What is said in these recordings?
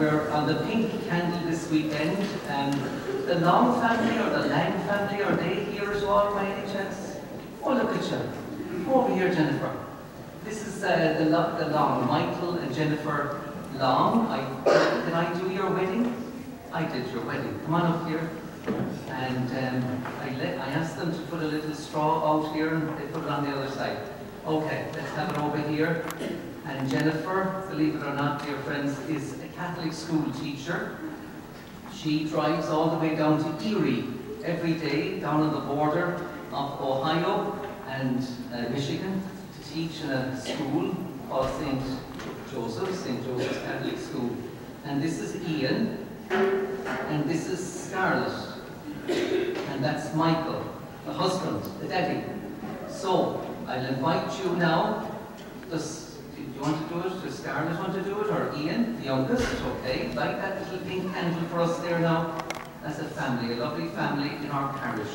we're on the pink candle this weekend. Um, the Long family or the Lang family, are they here as well by any chance? Oh, look at you. Over here, Jennifer. This is uh, the, the Long, Michael and Jennifer Long. I, did I do your wedding? I did your wedding. Come on up here. And um, I, let, I asked them to put a little straw out here and they put it on the other side. Okay, let's have it over here. And Jennifer, believe it or not, dear friends, is a Catholic school teacher. She drives all the way down to Erie every day, down on the border of Ohio and uh, Michigan, to teach in a school called St. Joseph, St. Joseph's Catholic School. And this is Ian, and this is Scarlett, and that's Michael, the husband, the daddy. So, I'll invite you now. Do you want to do it? Does Scarlett want to do it? Or Ian, the youngest? Okay, like that little pink candle for us there now. As a family, a lovely family in our parish.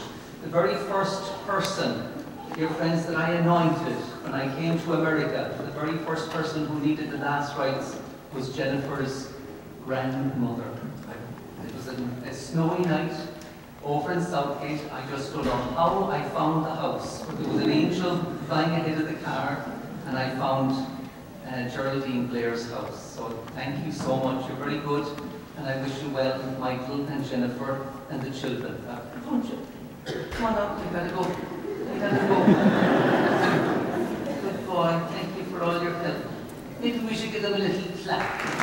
The very first person, dear friends, that I anointed when I came to America, the very first person who needed the last rites was Jennifer's grandmother. It was a, a snowy night over in Southgate. I just don't know how I found the house. There was an angel flying ahead of the car, and I found uh, Geraldine Blair's house. So thank you so much. You're very good, and I wish you well, Michael and Jennifer and the children. Uh, don't you? Come on up, you better go. You better go. good boy. Thank you for all your help. Maybe we should give them a little clap.